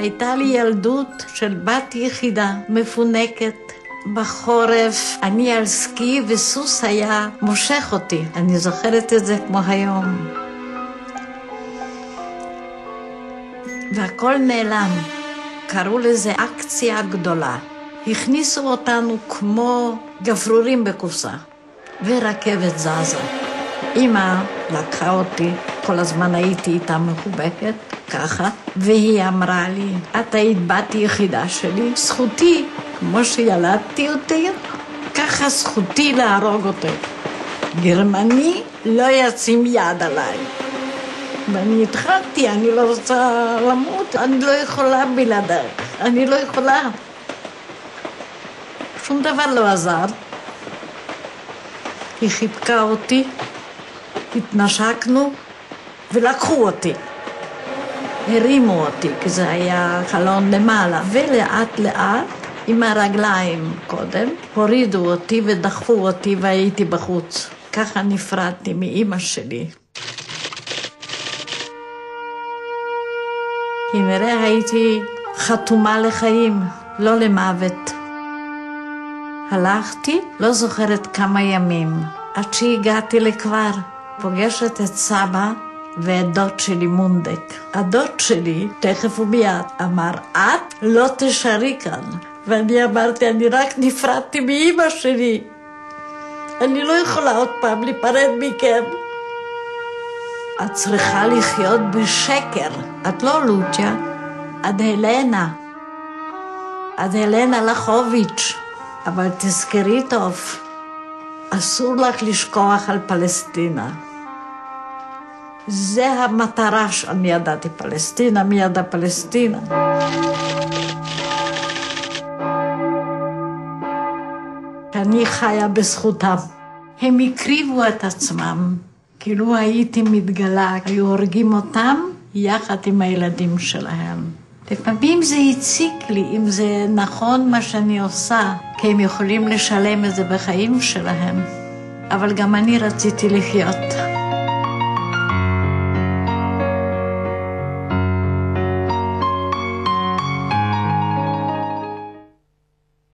הייתה לי ילדות של בת יחידה, מפונקת. בחורף אני על סקי וסוס היה מושך אותי. אני זוכרת את זה כמו היום. והכל נעלם. קראו לזה אקציה גדולה. הכניסו אותנו כמו גפרורים בקופסה, ורכבת זזה. אמא לקחה אותי, כל הזמן הייתי איתה מחובקת, ככה, והיא אמרה לי, את היית בת יחידה שלי, זכותי, כמו שילדתי אותי, ככה זכותי להרוג אותי. גרמני לא ישים יד עליי. ואני התחלתי, אני לא רוצה למות, אני לא יכולה בלעדך, אני לא יכולה. שום דבר לא עזר. היא חיבקה אותי, התנשקנו ולקחו אותי. הרימו אותי, כי זה היה חלון למעלה, ולאט לאט, עם הרגליים קודם, הורידו אותי ודחפו אותי והייתי בחוץ. ככה נפרדתי מאימא שלי. כנראה הייתי חתומה לחיים, לא למוות. הלכתי, לא זוכרת כמה ימים, עד שהגעתי לכבר, פוגשת את סבא ואת דוד שלי מונדק. הדוד שלי, תכף ומיד, אמר, את לא תשארי כאן. ואני אמרתי, אני רק נפרדתי מאימא שלי. אני לא יכולה עוד פעם להיפרד מכם. את צריכה לחיות בשקר. את לא לוצ'ה, את הלנה. את הלנה לחוביץ', אבל תזכרי טוב, אסור לך לשכוח על פלסטינה. זה המטרה שאני ידעתי פלסטינה, מי ידע פלסטינה. שאני חיה בזכותם. הם הקריבו את עצמם, כאילו הייתי מתגלה, היו הורגים אותם יחד עם הילדים שלהם. לפעמים זה הציק לי, אם זה נכון מה שאני עושה, כי הם יכולים לשלם את זה בחיים שלהם. אבל גם אני רציתי לחיות.